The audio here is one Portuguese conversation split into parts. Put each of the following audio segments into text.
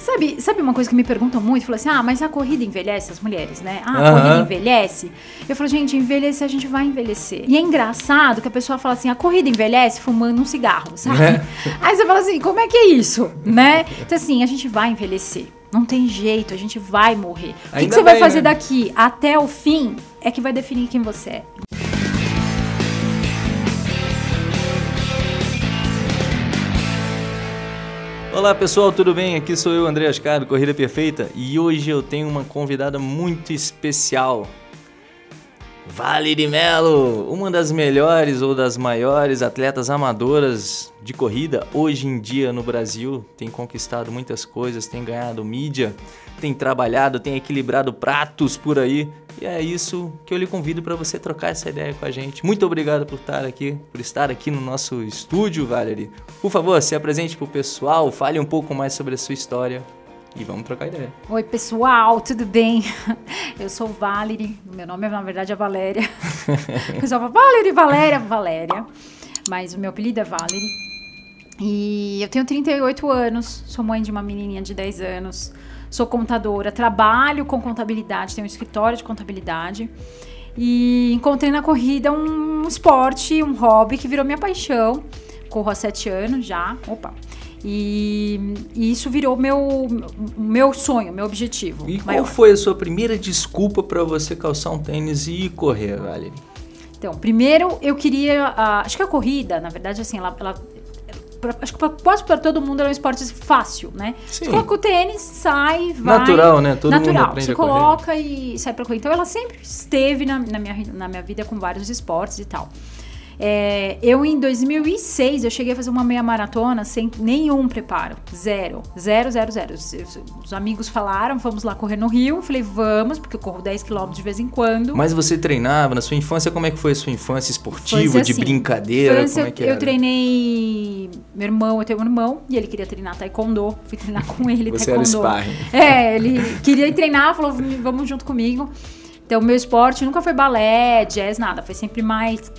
Sabe, sabe uma coisa que me perguntam muito? Falou assim: ah, mas a corrida envelhece as mulheres, né? Ah, a Aham. corrida envelhece. Eu falo, gente, envelhecer a gente vai envelhecer. E é engraçado que a pessoa fala assim: a corrida envelhece fumando um cigarro, sabe? É. Aí você fala assim: como é que é isso, né? Então, assim, a gente vai envelhecer. Não tem jeito, a gente vai morrer. O que, que você vai bem, fazer né? daqui até o fim é que vai definir quem você é. Olá pessoal, tudo bem? Aqui sou eu, André Ascar, do Corrida Perfeita, e hoje eu tenho uma convidada muito especial. Valerie Melo, uma das melhores ou das maiores atletas amadoras de corrida hoje em dia no Brasil, tem conquistado muitas coisas, tem ganhado mídia, tem trabalhado, tem equilibrado pratos por aí, e é isso que eu lhe convido para você trocar essa ideia com a gente. Muito obrigado por estar aqui, por estar aqui no nosso estúdio, Valerie. Por favor, se apresente pro pessoal, fale um pouco mais sobre a sua história e vamos trocar ideia. Oi, pessoal, tudo bem? Eu sou Valerie, meu nome na verdade é Valéria. O pessoal fala Valerie, Valéria, Valéria. Mas o meu apelido é Valerie. E eu tenho 38 anos, sou mãe de uma menininha de 10 anos, sou contadora, trabalho com contabilidade, tenho um escritório de contabilidade. E encontrei na corrida um esporte, um hobby que virou minha paixão. Corro há 7 anos já. Opa! E, e isso virou meu, meu sonho, meu objetivo. E qual maior. foi a sua primeira desculpa para você calçar um tênis e correr, Valerie? Então, primeiro eu queria. ah, acho que a corrida, na verdade, assim, ela. ela- pra- acho que pra- quase para todo mundo ela é um esporte fácil, né? Sim. Você coloca o tênis, sai, vai. Natural, né? Todo mundo Natural. aprende Você coloca e sai pra correr. Então ela sempre esteve na, na minha, na minha vida com vários esportes e tal. É, eu, em 2006, eu cheguei a fazer uma meia maratona sem nenhum preparo. Zero. Zero, zero, zero. Os, os amigos falaram, vamos lá correr no Rio. Eu falei, vamos, porque eu corro 10 quilômetros de vez em quando. Mas você treinava na sua infância? Como é que foi a sua infância esportiva, Infância, de assim, brincadeira? infância, como é que eu era? treinei meu irmão, eu tenho um irmão, e ele queria treinar taekwondo. Fui treinar com ele Você era taekwondo. sparring. É, ele queria treinar, falou, vamos junto comigo. Então, meu esporte nunca foi balé, jazz, nada. Foi sempre mais,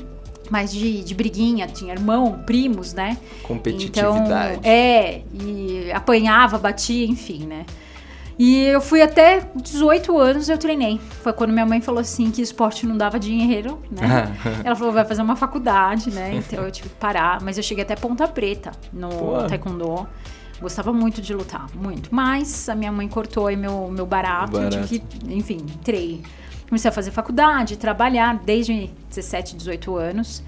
mais de, de briguinha. Tinha irmão, primos, né? Competitividade. Então, é, e apanhava, batia, enfim, né? E eu fui até 18 anos, eu treinei. Foi quando minha mãe falou assim que esporte não dava dinheiro, né? Ela falou, vai fazer uma faculdade, né? Então eu tive que parar. Mas eu cheguei até Ponta Preta no Pô. Taekwondo. Gostava muito de lutar, muito. Mas a minha mãe cortou aí meu, meu barato. Eu Barato. tive que, enfim, entrei. Comecei a fazer faculdade, trabalhar desde 17, 18 anos.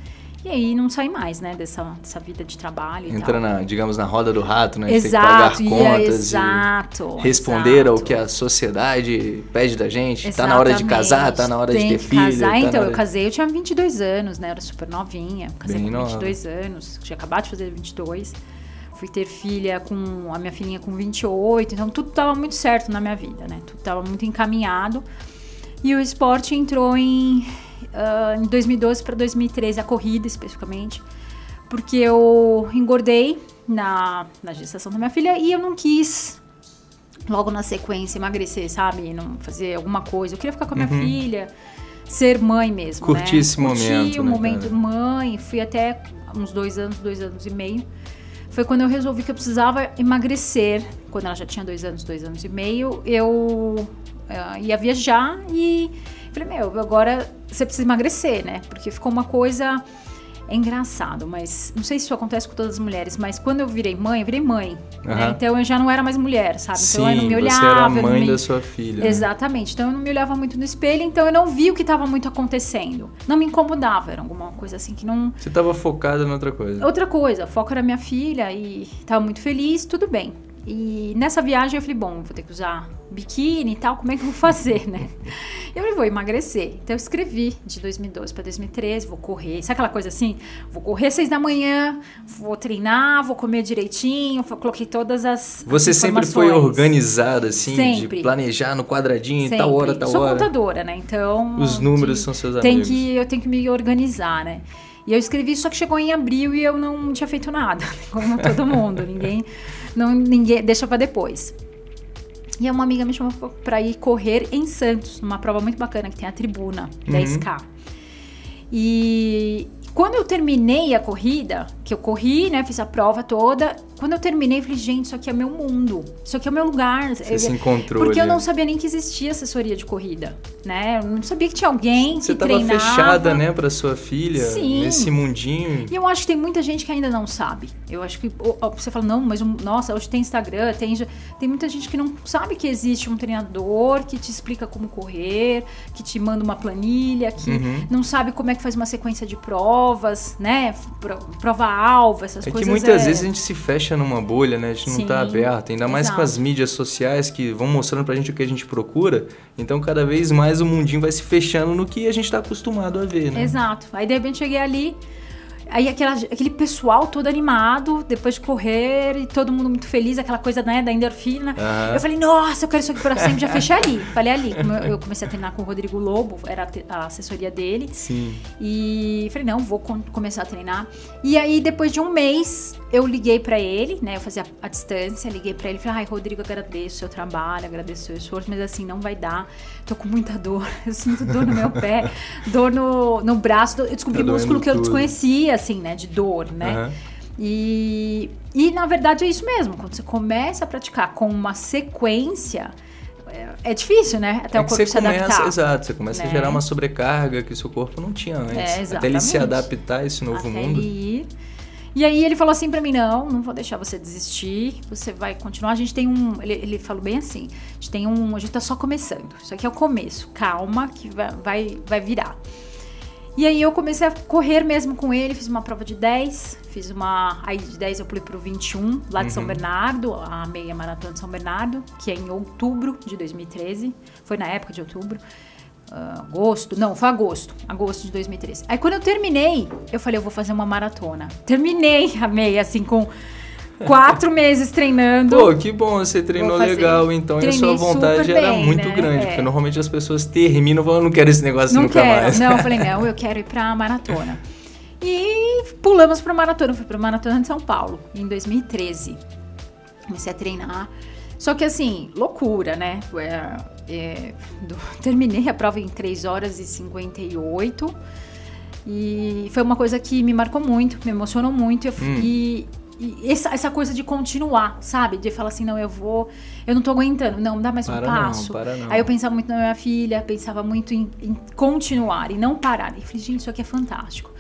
E aí não saí mais, né, dessa, dessa vida de trabalho Entra na, digamos, na roda do rato, né? Exato, tem que pagar contas exato. e responder ao exato. que a sociedade pede da gente. Tá na hora de casar, tá na hora Tem de ter filho. Casar. tá então, eu casei, eu tinha 22 anos, né? Eu era super novinha. Casei Bem com nova. 22 anos, tinha acabado de fazer 22. Fui ter filha com a minha filhinha com 28, então tudo tava muito certo na minha vida, né? Tudo tava muito encaminhado. E o esporte entrou em, ah, em 2012 para 2013, a corrida especificamente, porque eu engordei na, na gestação da minha filha e eu não quis logo na sequência emagrecer, sabe? Não fazer alguma coisa. Eu queria ficar com a minha filha, ser mãe mesmo. Uhum. Curtir né? esse momento, o né, momento cara? mãe. Fui até uns dois anos, dois anos e meio. Foi quando eu resolvi que eu precisava emagrecer. Quando ela já tinha dois anos, dois anos e meio, eu eh, ia viajar e falei, meu, agora você precisa emagrecer, né? Porque ficou uma coisa. É engraçado, mas não sei se isso acontece com todas as mulheres, mas quando eu virei mãe, eu virei mãe. né? Aham. Então eu já não era mais mulher, sabe? Então eu não Sim, me você olhava. era a eu mãe me- da sua filha. né? Exatamente. Então eu não me olhava muito no espelho, então eu não vi o que estava muito acontecendo. Não me incomodava, era alguma coisa assim que não. Você tava focada em outra coisa. Outra coisa, o foco era minha filha e tava muito feliz, tudo bem. E nessa viagem eu falei, bom, vou ter que usar biquíni e tal, como é que eu vou fazer, né? Eu falei, vou emagrecer. Então eu escrevi de 2012 para 2013, vou correr. Sabe aquela coisa assim? Vou correr seis da manhã, vou treinar, vou comer direitinho, coloquei todas as. Você as sempre foi organizada, assim, Sempre. de planejar no quadradinho, Sempre. tal hora, tal Sou hora. contadora, né? Então. Os números de- são seus tem amigos. que Eu tenho que me organizar, né? E eu escrevi, só que chegou em abril e eu não tinha feito nada, como todo mundo. ninguém, não, ninguém deixa pra depois. E uma amiga me chamou pra ir correr em Santos, numa prova muito bacana que tem a tribuna, Uhum. 10K. E quando eu terminei a corrida, que eu corri, né, fiz a prova toda, quando eu terminei, eu falei, gente, isso aqui é meu mundo, isso aqui é o meu lugar. Você eu, se encontrou Porque ali. eu não sabia nem que existia assessoria de corrida, né? Eu não sabia que tinha alguém Você que tava treinava. fechada, né, para sua filha, Sim. nesse mundinho. E eu acho que tem muita gente que ainda não sabe. Eu acho que você fala, não, mas nossa, hoje tem Instagram, tem, tem muita gente que não sabe que existe um treinador que te explica como correr, que te manda uma planilha, que Uhum. não sabe como é que faz uma sequência de provas, né? Pro- Prova-alvo, essas É coisas. que muitas vezes a gente se fecha numa bolha, né? A gente não Sim, tá aberto, ainda mais com exato. as mídias sociais que vão mostrando pra gente o que a gente procura. Então, cada vez mais o mundinho vai se fechando no que a gente tá acostumado a ver, né? Exato. Aí de repente cheguei ali, aí aquela, aquele pessoal todo animado, depois de correr, e todo mundo muito feliz, aquela coisa né, da endorfina. Aham. Eu falei, nossa, eu quero isso aqui pra sempre. Já fechei ali. Falei ali. Como eu eu comecei a treinar com o Rodrigo Lobo, era a assessoria dele. Sim. E falei, não, vou com- começar a treinar. E aí, depois de um mês, eu liguei pra ele, né? Eu fazia a distância, liguei pra ele e falei, ai, Rodrigo, agradeço o seu trabalho, agradeço o seu esforço, mas assim, não vai dar. Tô com muita dor. Eu sinto dor no meu pé, dor no, no braço. Eu descobri Tá músculo que eu tudo. desconhecia, assim, né? De dor, né? Aham. E, e na verdade é isso mesmo. Quando você começa a praticar com uma sequência, é, é difícil, né? Até É o corpo se adaptar. começa, exato, você começa a né? gerar uma sobrecarga que o seu corpo não tinha antes. É, Até ele se adaptar a esse novo até mundo. ele. E aí ele falou assim pra mim, não, não vou deixar você desistir, você vai continuar. A gente tem um, ele, ele falou bem assim, a gente tem um, a gente tá só começando. Isso aqui é o começo, calma que vai, vai, vai virar. E aí eu comecei a correr mesmo com ele, fiz uma prova de 10, fiz uma, aí de 10 eu pulei pro 21, lá de São Uhum. Bernardo, a meia maratona de São Bernardo, que é em outubro de 2013, foi na época de outubro. ah, agosto, não, foi agosto, agosto de 2013. Aí quando eu terminei, eu falei, eu vou fazer uma maratona. Terminei a meia, assim, com quatro meses treinando. Pô, que bom, você treinou legal, então, e a sua Treinei vontade super era bem, muito né? grande, É. porque normalmente as pessoas terminam e falam, eu não quero esse negócio não nunca quero, mais. não, eu falei, não, eu quero ir pra maratona. E pulamos pra maratona, fui pra maratona de São Paulo, em 2013. Comecei a treinar. Só que assim, loucura, né? É, é, do- terminei a prova em 3 horas e 58. E foi uma coisa que me marcou muito, me emocionou muito. Eu, Hum. E, e essa, essa coisa de continuar, sabe? De falar assim, não, eu vou, eu não tô aguentando, não, dá mais um Para não, passo. para não. Aí eu pensava muito na minha filha, pensava muito em, em continuar e não parar. E falei, gente, isso aqui é fantástico.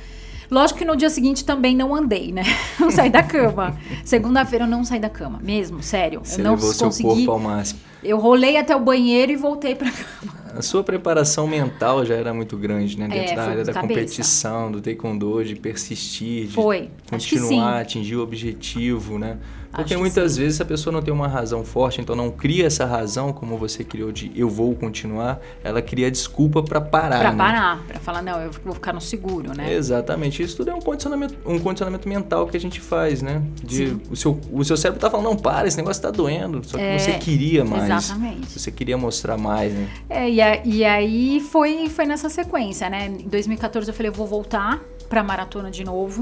Lógico que no dia seguinte também não andei, né? Não saí da cama. Segunda-feira eu não saí da cama, mesmo, sério. Você eu não levou seu consegui. corpo ao máximo. Eu rolei até o banheiro e voltei pra cama. A sua preparação mental já era muito grande, né? Dentro É, da área da cabeça. competição, do taekwondo, de persistir, de Foi, continuar, atingir o objetivo, né? Porque Acho muitas vezes a pessoa não tem uma razão forte, então não cria essa razão como você criou de eu vou continuar, ela cria desculpa pra parar, Pra né? parar, pra falar, não, eu vou ficar no seguro, né? Exatamente. Isso tudo é um condicionamento, um condicionamento mental que a gente faz, né? De, Sim. o, seu, o seu cérebro tá falando, não, para, esse negócio tá doendo. Só que É, você queria mais. exatamente. Você queria mostrar mais, né? É, e, a- e aí foi, foi nessa sequência, né? Em 2014 eu falei, eu vou voltar pra maratona de novo.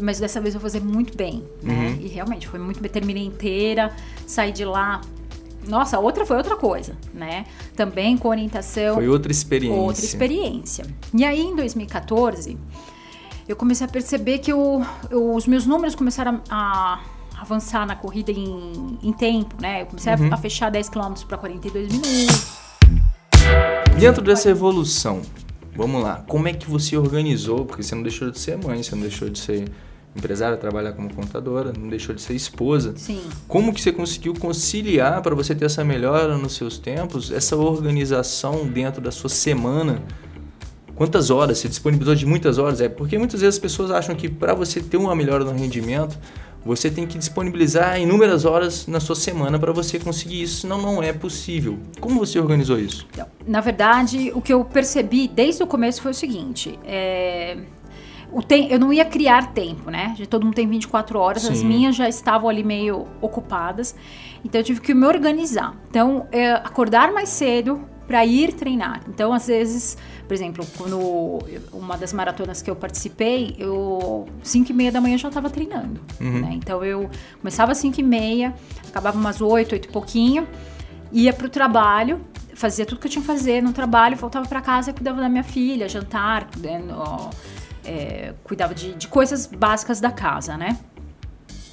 Mas dessa vez eu vou fazer muito bem, né? Uhum. E realmente foi muito bem. Terminei inteira, saí de lá. Nossa, outra foi outra coisa, né? Também com orientação. Foi outra experiência. outra experiência. E aí, em 2014, eu comecei a perceber que eu- eu- os meus números começaram a, a avançar na corrida em, em tempo, né? Eu comecei a- Uhum. a, fechar 10 km para 42 minutos. Dentro dessa evolução, vamos lá, como é que você organizou? Porque você não deixou de ser mãe, você não deixou de ser empresária, trabalhar como contadora, não deixou de ser esposa. Sim. Como que você conseguiu conciliar para você ter essa melhora nos seus tempos, essa organização dentro da sua semana? Quantas horas? Você disponibilizou de muitas horas? É porque muitas vezes as pessoas acham que para você ter uma melhora no rendimento, você tem que disponibilizar inúmeras horas na sua semana para você conseguir isso, senão não é possível. Como você organizou isso? Então, na verdade, o que eu percebi desde o começo foi o seguinte: é, o tem, eu não ia criar tempo, né? Já todo mundo tem 24 horas, as Sim. minhas já estavam ali meio ocupadas, então eu tive que me organizar. Então, é, acordar mais cedo para ir treinar. Então, às vezes, por exemplo, quando uma das maratonas que eu participei, eu 5 e meia da manhã já estava treinando. Uhum. né? Então eu começava às 5 e meia, acabava umas 8, 8 e pouquinho, ia pro trabalho, fazia tudo que eu tinha que fazer no trabalho, voltava para casa cuidava da minha filha, jantar, né, ó, é, cuidava de, de coisas básicas da casa, né?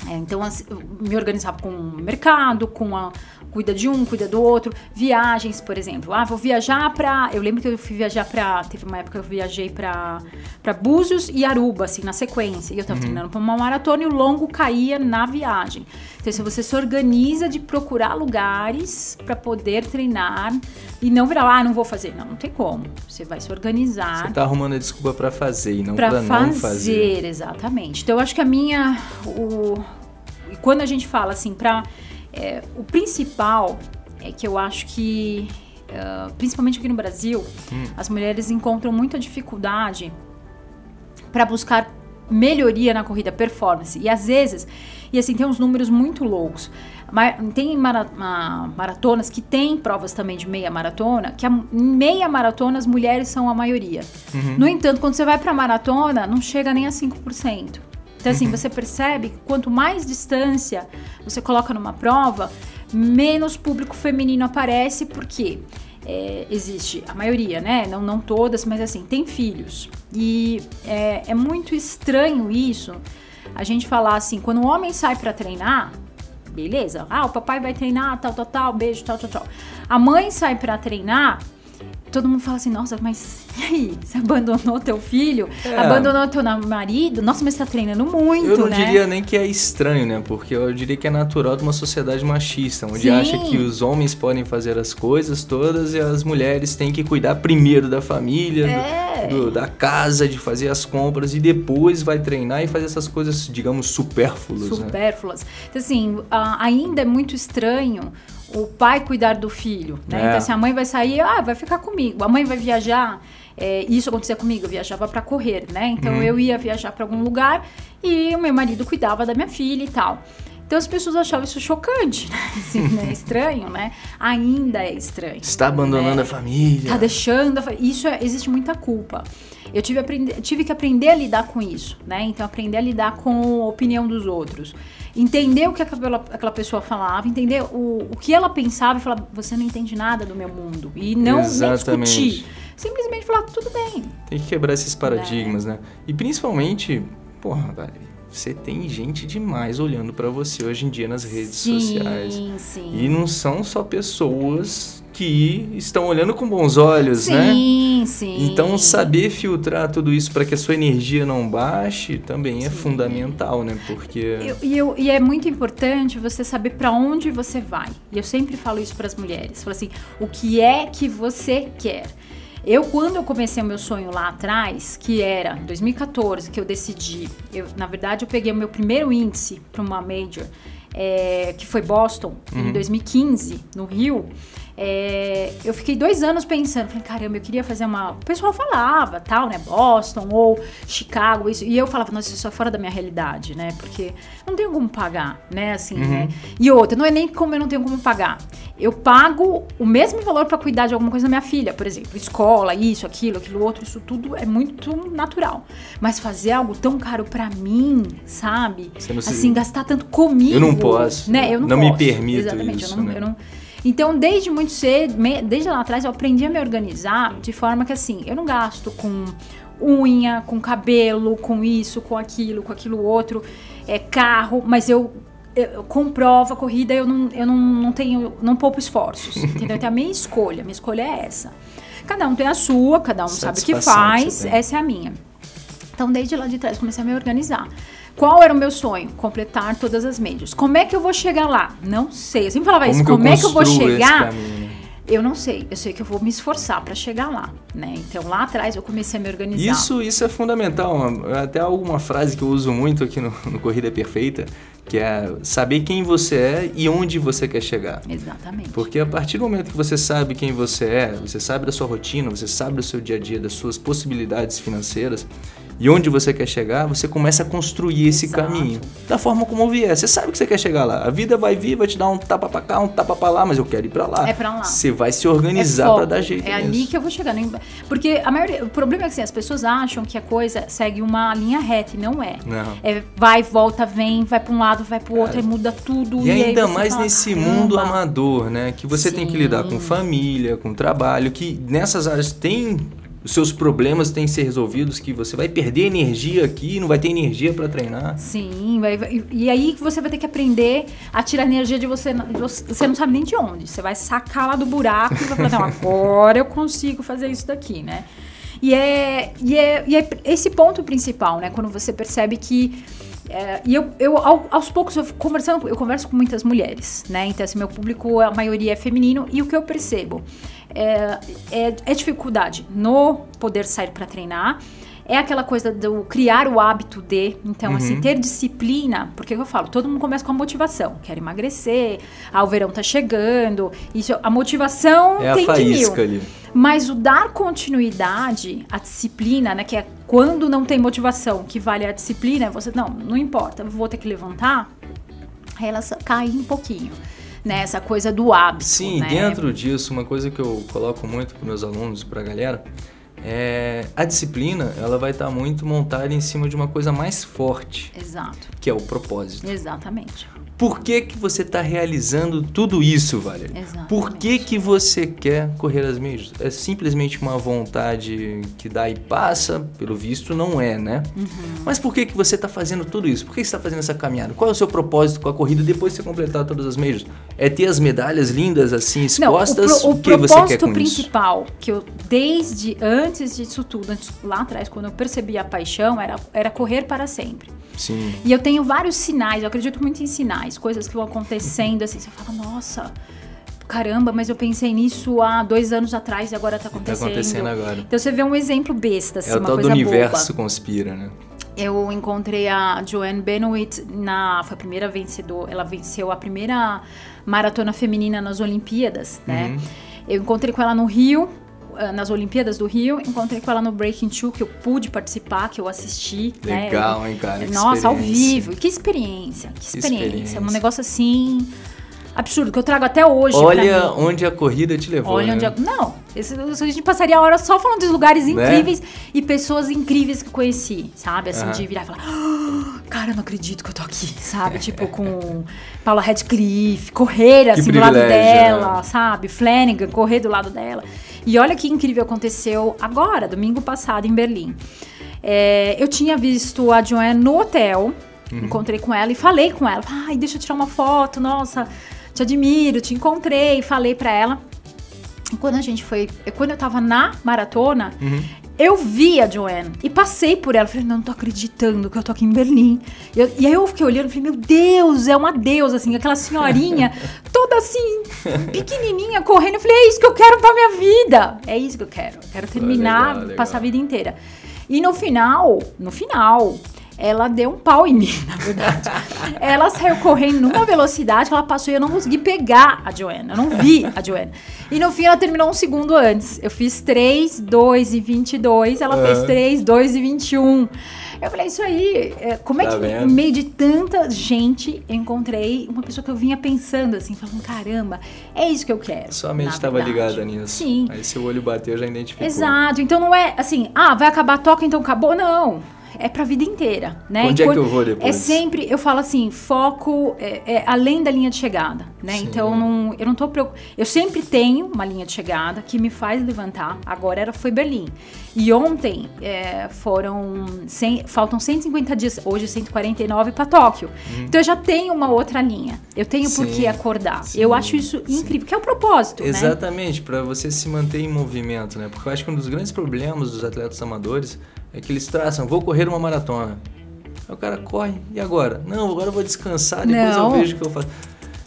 É, então, assim, eu me organizava com o mercado, com a, cuida de um, cuida do outro. Viagens, por exemplo. Ah, vou viajar pra. Eu lembro que eu fui viajar pra. Teve uma época que eu viajei pra, pra Búzios e Aruba, assim, na sequência. E eu tava uhum. treinando pra uma maratona e o longo caía na viagem. Então, se você se organiza de procurar lugares para poder treinar e não virar, ah, não vou fazer. Não, não tem como. Você vai se organizar. Você tá arrumando a desculpa para fazer e não pra, pra fazer, não fazer. exatamente. Então, eu acho que a minha. O, quando a gente fala assim, pra é, o principal é que eu acho que, uh, principalmente aqui no Brasil, hum. as mulheres encontram muita dificuldade para buscar melhoria na corrida, performance. E às vezes, e assim, tem uns números muito loucos. Tem maratonas que tem provas também de meia maratona, que a meia maratona as mulheres são a maioria. Uhum. No entanto, quando você vai para maratona, não chega nem a 5%. Então, assim, uhum. você percebe que quanto mais distância você coloca numa prova, menos público feminino aparece, porque é, existe a maioria, né? Não, não todas, mas assim, tem filhos. E é, é muito estranho isso, a gente falar assim, quando o homem sai para treinar, beleza, ah, o papai vai treinar, tal, tal, tal, beijo, tal, tal, tal. A mãe sai para treinar, todo mundo fala assim, nossa, mas e aí? Você abandonou teu filho? É. Abandonou teu marido? Nossa, mas você tá treinando muito, Eu não né? diria nem que é estranho, né? Porque eu diria que é natural de uma sociedade machista, onde Sim. acha que os homens podem fazer as coisas todas e as mulheres têm que cuidar primeiro da família, é. do, do, da casa, de fazer as compras e depois vai treinar e fazer essas coisas, digamos, supérfluas. Né? Supérfluas. Né? Então, assim, ainda é muito estranho o pai cuidar do filho, né? É. Então, assim, a mãe vai sair, ah, vai ficar comigo. A mãe vai viajar. É, isso acontecia comigo, eu viajava para correr, né? Então, uhum. eu ia viajar para algum lugar e o meu marido cuidava da minha filha e tal. Então as pessoas achavam isso chocante, né? Assim, né? Estranho, né? Ainda é estranho. Está abandonando né? a família. Está deixando. A... Isso é... existe muita culpa. Eu tive, aprend... tive que aprender a lidar com isso, né? Então aprender a lidar com a opinião dos outros entender o que aquela, aquela pessoa falava, entender o, o que ela pensava e falar, você não entende nada do meu mundo. E não discutir. Simplesmente falar, tudo bem. Tem que quebrar esses paradigmas, né? né? E principalmente, porra, Valerie, você tem gente demais olhando para você hoje em dia nas redes sim, sociais. Sim. E não são só pessoas que estão olhando com bons olhos, sim, né? Sim, sim. Então saber filtrar tudo isso para que a sua energia não baixe também é sim. fundamental, né? Porque e, eu, e é muito importante você saber para onde você vai. E eu sempre falo isso para as mulheres. Falo assim, o que é que você quer? Eu, quando eu comecei o meu sonho lá atrás, que era 2014, que eu decidi, eu, na verdade, eu peguei o meu primeiro índice para uma major, é, que foi Boston, uhum. em 2015, no Rio. É, eu fiquei dois anos pensando, falei, caramba, eu queria fazer uma. O pessoal falava, tal, né? Boston ou Chicago, isso. E eu falava, nossa, isso é fora da minha realidade, né? Porque não tenho como pagar, né? Assim, uhum. né? E outra, não é nem como eu não tenho como pagar. Eu pago o mesmo valor para cuidar de alguma coisa da minha filha, por exemplo, escola, isso, aquilo, aquilo outro, isso tudo é muito natural. Mas fazer algo tão caro para mim, sabe? Assim, gastar tanto comigo. Eu não posso. Né? Eu não, não posso. me permito. Exatamente, isso, eu não, né? eu não então, desde muito cedo, desde lá atrás, eu aprendi a me organizar de forma que assim, eu não gasto com unha, com cabelo, com isso, com aquilo, com aquilo outro, é carro, mas eu, eu com prova, corrida, eu não, eu não, não tenho, não poupo esforços, entendeu? Então, a minha escolha, a minha escolha é essa. Cada um tem a sua, cada um sabe o que faz, essa é a minha. Então, desde lá de trás, comecei a me organizar. Qual era o meu sonho? Completar todas as médias. Como é que eu vou chegar lá? Não sei. Eu sempre falava Como isso. Como é que eu vou chegar? Eu não sei. Eu sei que eu vou me esforçar para chegar lá, né? Então lá atrás eu comecei a me organizar. Isso, isso é fundamental. Até alguma frase que eu uso muito aqui no, no Corrida Perfeita, que é saber quem você é e onde você quer chegar. Exatamente. Porque a partir do momento que você sabe quem você é, você sabe da sua rotina, você sabe do seu dia a dia, das suas possibilidades financeiras, e onde você quer chegar, você começa a construir esse Exato. caminho. Da forma como vier. Você sabe que você quer chegar lá. A vida vai vir, vai te dar um tapa pra cá, um tapa pra lá, mas eu quero ir pra lá. É pra lá. Você vai se organizar foco. pra dar jeito É nisso. ali que eu vou chegar. Porque a maioria, o problema é que assim, as pessoas acham que a coisa segue uma linha reta e não é. Não. É vai, volta, vem, vai pra um lado, vai pro outro, e muda tudo. E aí ainda mais fala, nesse "Caramba". mundo amador, né? Que você tem que Sim. lidar com família, com trabalho, que nessas áreas tem os seus problemas têm que ser resolvidos, que você vai perder energia aqui, não vai ter energia pra treinar. Sim, vai, vai- e aí que você vai ter que aprender a tirar energia de você. de você você não sabe nem de onde. Você vai sacar lá do buraco e vai falar, não, agora eu consigo fazer isso daqui, né? E é, e é, e é esse ponto principal, né? Quando você percebe que. é, e eu, eu ao- aos poucos, eu conversando, eu converso com muitas mulheres, né? Então, assim, meu público, a maioria é feminino, e o que eu percebo é, é, é dificuldade no poder sair para treinar. É aquela coisa do criar o hábito de, então, Uhum. assim, ter disciplina, porque eu falo, todo mundo começa com a motivação, quer emagrecer, ah, o verão tá chegando, isso, a motivação É a tem mil. faísca ali. Mas o dar continuidade, a disciplina, né? Que é quando não tem motivação, que vale a disciplina, é você, não, não importa, vou ter que levantar, ela cai um pouquinho. Né, essa coisa do hábito. Sim, né? dentro disso, uma coisa que eu coloco muito para meus alunos, para a galera, é a disciplina, ela vai estar muito montada em cima de uma coisa mais forte, Exato, que é o propósito. exatamente. Por que que você está realizando tudo isso, Valéria? Exatamente. Por que que você quer correr as milhas? É simplesmente uma vontade que dá e passa? Pelo visto, não é, né? Uhum. Mas por que que você está fazendo tudo isso? Por que que você está fazendo essa caminhada? Qual é o seu propósito com a corrida depois de você completar todas as milhas? É ter as medalhas lindas assim expostas? Não, o, pro- o que você quer propósito com isso? principal, que eu, desde antes disso tudo, antes, lá atrás, quando eu percebi a paixão, era, era correr para sempre. Sim. E eu tenho vários sinais, eu acredito muito em sinais, coisas que vão acontecendo, assim, você fala, nossa, caramba, mas eu pensei nisso há dois anos atrás e agora tá Tá acontecendo. acontecendo agora. Então você vê um exemplo besta, assim, É o uma tal do coisa universo boba. conspira, né? Eu encontrei a Joanne Benoit na foi a primeira vencedora, ela venceu a primeira maratona feminina nas Olimpíadas, né? Uhum. Eu encontrei com ela no Rio, ah, nas Olimpíadas do Rio, encontrei com ela no Breaking Two que eu pude participar, que eu assisti, né? Legal, hein, cara? Que Nossa, ao experiência. vivo. Que experiência, que Que experiência. experiência. É um negócio assim absurdo que eu trago até hoje Olha onde a corrida te levou, Olha né? onde. a- Não, esse, a gente passaria a hora só falando dos lugares Né? incríveis e pessoas incríveis que eu conheci, sabe? Assim, Aham. de virar e falar: "Ah, Cara, eu não acredito que eu tô aqui, sabe? tipo, com Paula Radcliffe, correr assim do lado privilégio, dela, né? sabe? Flanagan, correr do lado dela. E olha que incrível aconteceu agora, domingo passado, em Berlim. É, eu tinha visto a Joanne no hotel, Uhum. encontrei com ela e falei com ela. Ai, deixa eu tirar uma foto, nossa, te admiro, te encontrei, falei pra ela. Quando a gente foi, quando eu tava na maratona, Uhum. eu vi a Joanne e passei por ela. Falei, não, não tô acreditando que eu tô aqui em Berlim. E, eu- e aí eu fiquei olhando e falei, meu Deus, é uma deusa, assim, aquela senhorinha, toda assim, pequenininha, correndo. Eu falei, é isso que eu quero pra minha vida. É isso que eu quero. Eu quero terminar, legal, legal. passar a vida inteira. E no final, no final, ela deu um pau em mim, na verdade. ela saiu correndo numa velocidade que ela passou e eu não consegui pegar a Joanne. Eu não vi a Joanne. E no fim ela terminou um segundo antes. Eu fiz 3, 2 e 22. Ela fez Aham. 3, 2 e 21. Eu falei, isso aí, é, como é Tá que vendo? no meio de tanta gente eu encontrei uma pessoa que eu vinha pensando assim, falando, caramba, é isso que eu quero. Sua mente estava verdade." ligada nisso. Sim. Aí seu olho bateu, já identificou. Exato. Então não é assim, ah, vai acabar a toca, então acabou. Não. É pra vida inteira, né? Onde é que eu vou depois? É sempre, eu falo assim, foco é, é além da linha de chegada, né? Sim. Então não, eu não tô preocupada. Eu sempre tenho uma linha de chegada que me faz levantar. Agora era foi Berlim. E ontem é, foram 100, faltam 150 dias, hoje 149 para Tóquio. Então eu já tenho uma outra linha. Eu tenho por que acordar. sim, eu acho isso incrível, que é o propósito, né? Exatamente, para você se manter em movimento, né? Porque eu acho que um dos grandes problemas dos atletas amadores é que eles traçam, vou correr uma maratona. Aí o cara corre, e agora? Não, agora eu vou descansar, depois Não. eu vejo o que eu faço.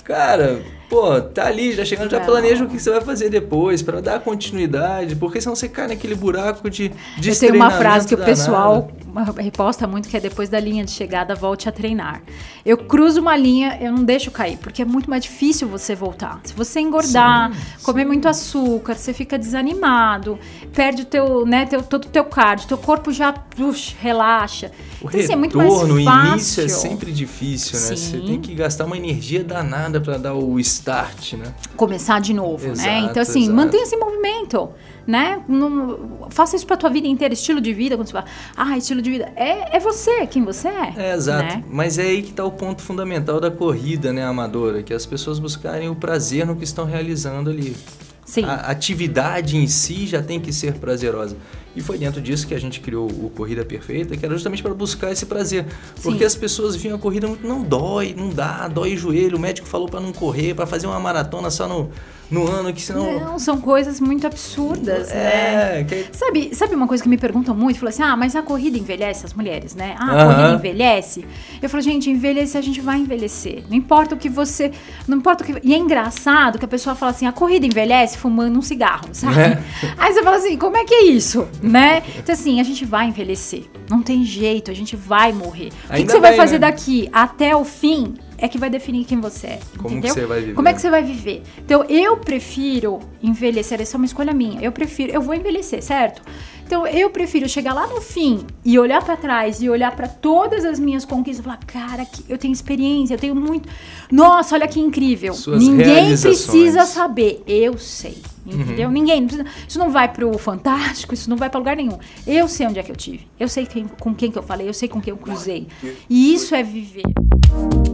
Cara, pô, tá ali, já chegando, já planeja o que você vai fazer depois, pra dar continuidade, porque senão você cai naquele buraco de Eu tenho uma frase que o pessoal danado. reposta muito, que é depois da linha de chegada, volte a treinar. Eu cruzo uma linha, eu não deixo cair, porque é muito mais difícil você voltar. Se você engordar, comer muito açúcar, você fica desanimado, perde o teu, né, teu, todo o teu cardio, teu corpo já ux, relaxa. O Então, assim, é retorno, muito mais o fácil. início é sempre difícil, né? Você Sim. tem que gastar uma energia danada pra dar o start, né? começar de novo, né? Exato, Então assim, exato. mantenha esse movimento, né? Não- faça isso pra tua vida inteira, estilo de vida, quando você fala, ah, estilo de vida, é, é você, quem você é. É, exato. né? Mas é aí que tá o ponto fundamental da corrida, né, amadora? Que as pessoas buscarem o prazer no que estão realizando ali. Sim. A atividade em si já tem que ser prazerosa. E foi dentro disso que a gente criou o Corrida Perfeita, que era justamente para buscar esse prazer. Porque Sim. as pessoas viam a corrida muito, não dói, não dá, dói o joelho. O médico falou para não correr, para fazer uma maratona só no, no ano, que senão. Não, são coisas muito absurdas, né? é, que Sabe, sabe uma coisa que me perguntam muito? Falam assim, ah, mas a corrida envelhece as mulheres, né? Ah, a Aham. corrida envelhece? Eu falo, gente, envelhecer a gente vai envelhecer. Não importa o que você... Não importa o que... E é engraçado que a pessoa fala assim, a corrida envelhece fumando um cigarro, sabe? É. Aí você fala assim, como é que é isso? Né? Então assim, a gente vai envelhecer. Não tem jeito, a gente vai morrer. O que, que você vai bem, fazer né? daqui até o fim é que vai definir quem você é. Como que entendeu? você vai viver. Como é que você vai viver? Então, eu prefiro envelhecer, essa é uma escolha minha. Eu prefiro, eu vou envelhecer, certo? Então, eu prefiro chegar lá no fim e olhar pra trás e olhar pra todas as minhas conquistas e falar, cara, que eu tenho experiência, eu tenho muito. Nossa, olha que incrível. Suas Ninguém precisa saber. Eu sei. Entendeu? Uhum. Ninguém. isso não vai pro Fantástico, isso não vai pra lugar nenhum. Eu sei onde é que eu tive. Eu sei quem- com quem que eu falei, eu sei com quem eu cruzei. E isso é viver.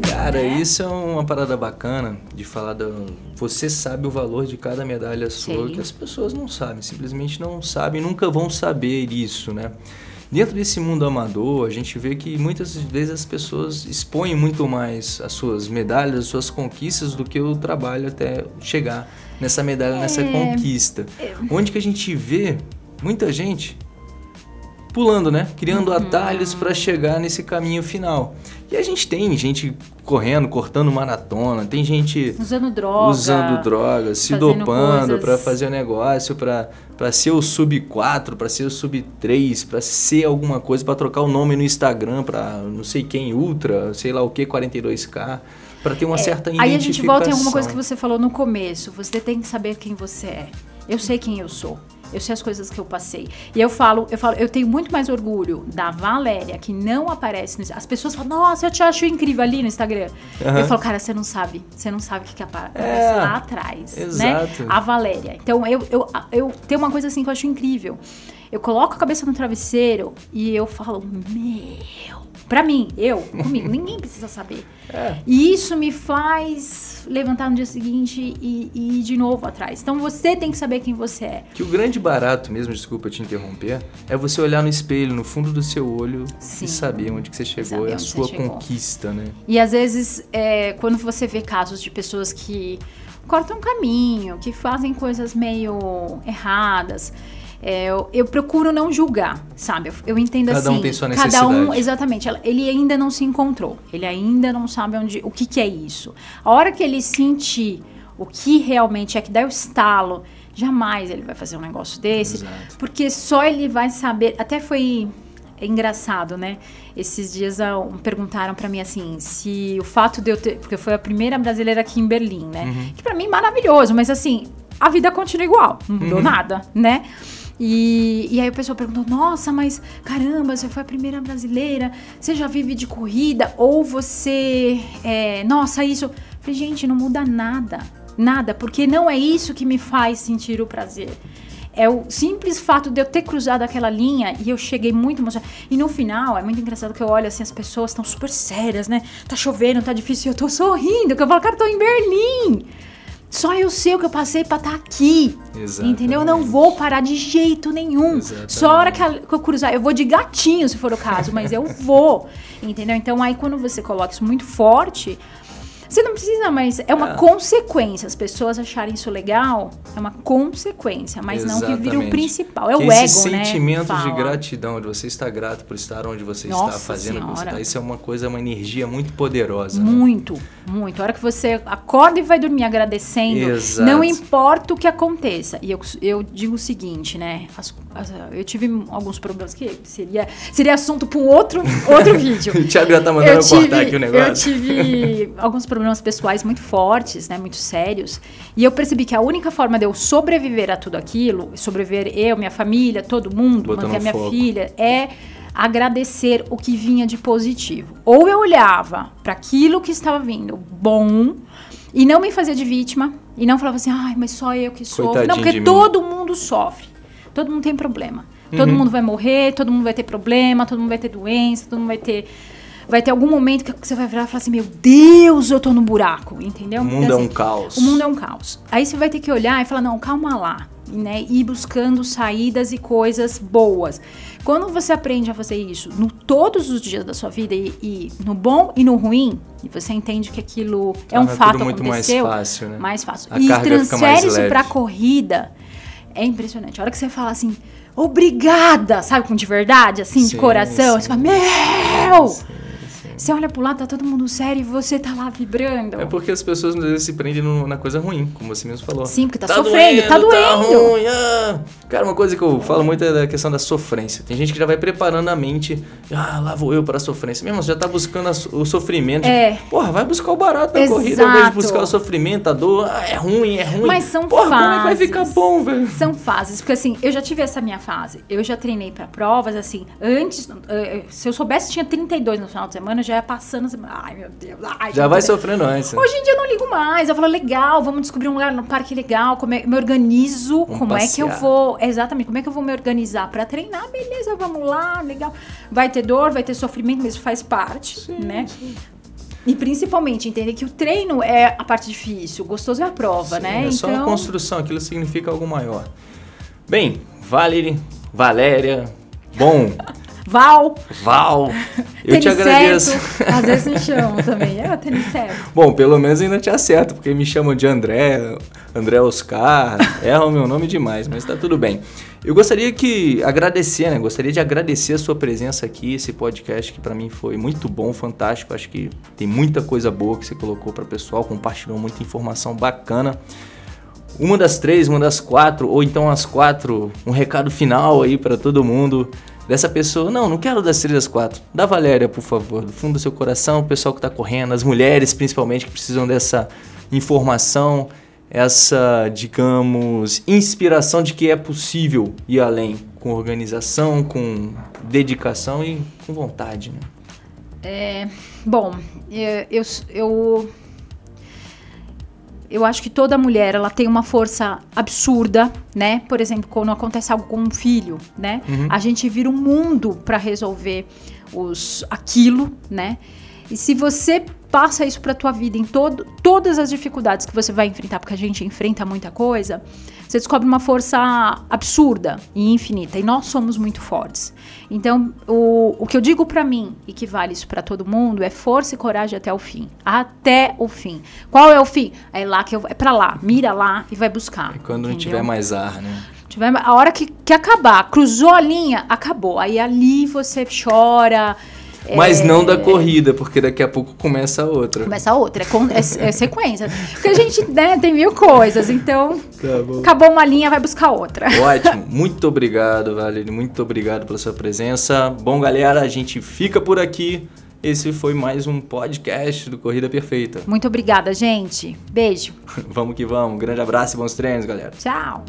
Cara, isso é uma parada bacana de falar da. Você sabe o valor de cada medalha sua, Sei. que as pessoas não sabem, simplesmente não sabem, nunca vão saber isso, né? Dentro desse mundo amador, a gente vê que muitas vezes as pessoas expõem muito mais as suas medalhas, as suas conquistas do que o trabalho até chegar nessa medalha, nessa É. conquista. Onde que a gente vê muita gente pulando, né? Criando Uhum. atalhos para chegar nesse caminho final. E a gente tem gente correndo, cortando maratona, tem gente Usando droga. usando drogas, se dopando para fazer o negócio, para para ser o sub 4, para ser o sub 3, para ser alguma coisa, para trocar o nome no Instagram para não sei quem ultra, sei lá o que 42k, para ter uma certa identificação. É, Aí a gente volta em alguma coisa que você falou no começo. Você tem que saber quem você é. Eu sei quem eu sou. Eu sei as coisas que eu passei. E eu falo, eu falo, eu tenho muito mais orgulho da Valéria, que não aparece. No, as pessoas falam, nossa, eu te acho incrível ali no Instagram. Aham. Eu falo, cara, você não sabe. Você não sabe o que, que apa- É, aparece lá atrás. exato. Né? A Valéria. Então, eu, eu, eu tenho uma coisa assim que eu acho incrível. Eu coloco a cabeça no travesseiro e eu falo, meu. Pra mim, eu, comigo, ninguém precisa saber. É. E isso me faz levantar no dia seguinte e, e ir de novo atrás. Então você tem que saber quem você é. Que o grande barato, mesmo, desculpa te interromper, é você olhar no espelho, no fundo do seu olho Sim. e saber onde que você chegou, é a sua conquista, né? E às vezes, é, quando você vê casos de pessoas que cortam caminho, que fazem coisas meio erradas, é, eu, eu procuro não julgar, sabe? Eu, eu entendo Cada um assim. tem sua Cada um, necessidade. exatamente. Ele ainda não se encontrou. Ele ainda não sabe onde, o que, que é isso. A hora que ele sentir o que realmente é que dá o estalo, jamais ele vai fazer um negócio desse. Exato. Porque só ele vai saber. Até foi engraçado, né? Esses dias ah, um, perguntaram pra mim assim, se o fato de eu ter, porque eu fui a primeira brasileira aqui em Berlim, né? Que pra mim maravilhoso, mas assim, a vida continua igual, não mudou nada, né? E, e aí o pessoal perguntou: Nossa, mas caramba, você foi a primeira brasileira, você já vive de corrida? Ou você. é, nossa, isso. Eu Falei, gente, não muda nada. Nada, porque não é isso que me faz sentir o prazer. É o simples fato de eu ter cruzado aquela linha e eu cheguei muito emocionada. E no final, é muito engraçado que eu olho assim, as pessoas estão super sérias, né? Tá chovendo, tá difícil, e eu tô sorrindo, que eu falo, cara, eu tô em Berlim. Só eu sei o que eu passei pra estar aqui. Exatamente. Entendeu? Eu não vou parar de jeito nenhum. Exatamente. Só a hora que eu cruzar, eu vou de gatinho, se for o caso, mas eu vou. Entendeu? Então aí quando você coloca isso muito forte, Você não precisa, mas é uma É. consequência. As pessoas acharem isso legal é uma consequência, mas não que vira o Exatamente. principal. É Que o ego, esse né? sentimento de gratidão, de você estar grato por estar onde você está, Nossa fazendo o que você está, isso é uma coisa, uma energia muito poderosa. né? Muito, muito. A hora que você acorda e vai dormir agradecendo, Exato. não importa o que aconteça. E eu, eu digo o seguinte, né? As- as- eu tive alguns problemas que seria, seria assunto para um outro, outro vídeo. O Thiago já tá mandando eu, cortar aqui o eu negócio. tive alguns problemas pessoais muito fortes, né, muito sérios, e eu percebi que a única forma de eu sobreviver a tudo aquilo, sobreviver eu, minha família, todo mundo, Botando manter a minha foco. filha, é agradecer o que vinha de positivo. Ou eu olhava para aquilo que estava vindo bom e não me fazia de vítima e não falava assim, ai, mas só eu que sofro. Não, porque mim. todo mundo sofre. Todo mundo tem problema. Todo Uhum. mundo vai morrer, todo mundo vai ter problema, todo mundo vai ter doença, todo mundo vai ter. Vai ter algum momento que você vai virar e falar assim: Meu Deus, eu tô no buraco, entendeu? O mundo Então, é um assim, caos. O mundo é um caos. Aí você vai ter que olhar e falar: Não, calma lá. E, né, ir buscando saídas e coisas boas. Quando você aprende a fazer isso no todos os dias da sua vida, e, e no bom e no ruim, e você entende que aquilo é um Torna fato muito mais aconteceu, fácil, né? mais fácil. A e mais transfere isso pra corrida, é impressionante. A hora que você fala assim, obrigada, sabe, com de verdade, assim, Sim, de coração, sim. você fala, meu! Sim. Você olha pro lado, tá todo mundo sério e você tá lá vibrando. É porque as pessoas às vezes se prendem no- na coisa ruim, como você mesmo falou. Sim, porque tá sofrendo, tá Tá doendo. ruim, ah. Cara, uma coisa que eu falo muito é da questão da sofrência. Tem gente que já vai preparando a mente, ah, lá vou eu para a sofrência. Mesmo, você já tá buscando o sofrimento. É. Porra, vai buscar o barato da Exato. corrida, ao invés de buscar o sofrimento, a dor. Ah, é ruim, é ruim. Mas são Porra, como é que vai fases. ficar bom, velho? São fases, porque assim, eu já tive essa minha fase. Eu já treinei pra provas, assim, antes, eh, se eu soubesse tinha 32 no final de semana, já ia passando a semana. Ai, meu Deus, ai, Já vai sofrendo antes. Hoje em dia eu não ligo mais. Eu falo, legal, vamos descobrir um lugar no parque legal, como é, me organizo, Vamos como é que eu passear. vou. Exatamente, como é que eu vou me organizar pra treinar? Beleza, vamos lá, legal. Vai ter dor, vai ter sofrimento, mas isso faz parte, né? E principalmente entender que o treino é a parte difícil, o gostoso é a prova, Sim, né? É só uma construção, aquilo significa algo maior. Bem, Valerie, Valéria, bom, Val, Val, eu te agradeço. certo. Às vezes me chamam também. É, tênis certo. Bom, pelo menos ainda te acerto, porque me chamam de André, André Oscar, erram o meu nome demais, mas tá tudo bem. Eu gostaria que agradecer, né? Gostaria de agradecer a sua presença aqui, esse podcast que pra mim foi muito bom, fantástico. Acho que tem muita coisa boa que você colocou para o pessoal, compartilhou muita informação bacana. Uma das três, uma das quatro, ou então as quatro, um recado final aí para todo mundo dessa pessoa. Não, não quero das três das quatro. Da Valéria, por favor, do fundo do seu coração, o pessoal que tá correndo, as mulheres principalmente que precisam dessa informação, essa, digamos, inspiração de que é possível ir além com organização, com dedicação e com vontade, né? Bom, é, eu, eu, eu acho que toda mulher ela tem uma força absurda, né? Por exemplo, quando acontece algo com um filho, né? A gente vira um mundo para resolver os aquilo, né? E se você passa isso para tua vida em todo, todas as dificuldades que você vai enfrentar, porque a gente enfrenta muita coisa, você descobre uma força absurda e infinita. E nós somos muito fortes. Então, o, o que eu digo para mim e que vale isso para todo mundo é força e coragem até o fim. Até o fim. Qual é o fim? É lá que eu é para lá, mira lá e vai buscar. E quando não entendeu? tiver mais ar, né? Tiver, a hora que, que acabar, cruzou a linha, acabou. Aí ali você chora. Mas é, não da corrida, porque daqui a pouco começa a outra. Começa outra, é, con- é- é sequência. Porque a gente né, tem mil coisas, então Tá bom. acabou uma linha, vai buscar outra. Ótimo, muito obrigado, Valerie, muito obrigado pela sua presença. Bom, galera, a gente fica por aqui. Esse foi mais um podcast do Corrida Perfeita. Muito obrigada, gente. Beijo. Vamos que vamos. Grande abraço e bons treinos, galera. Tchau.